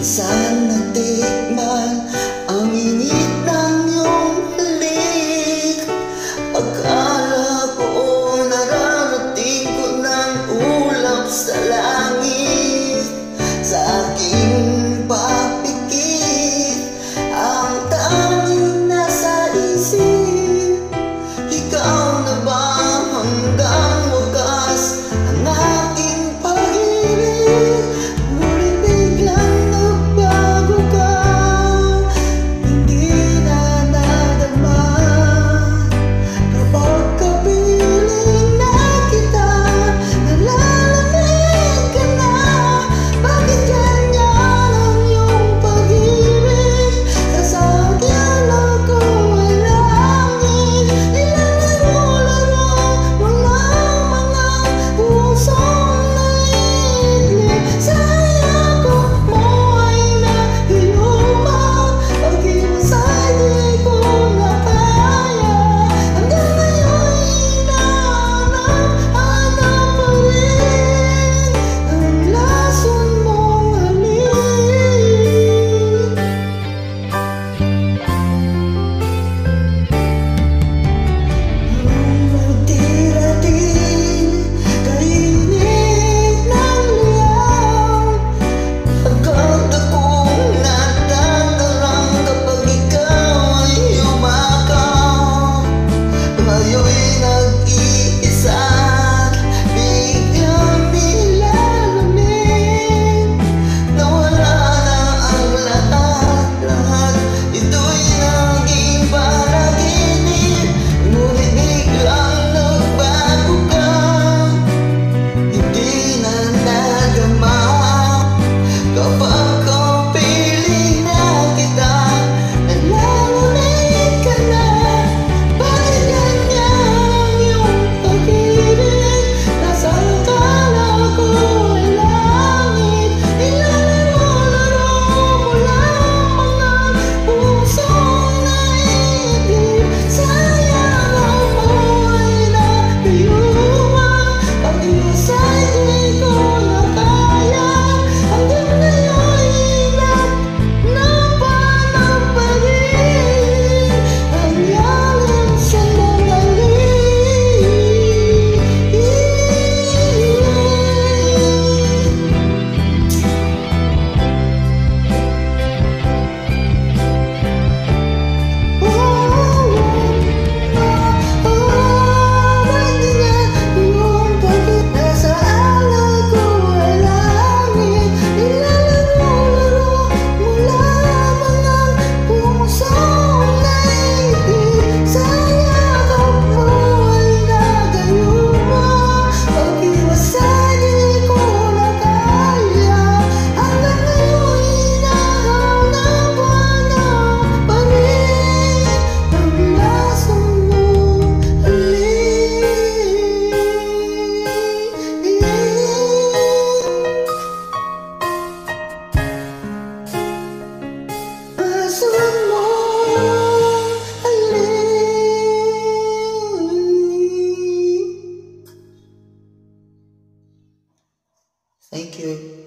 Minsan natikman you.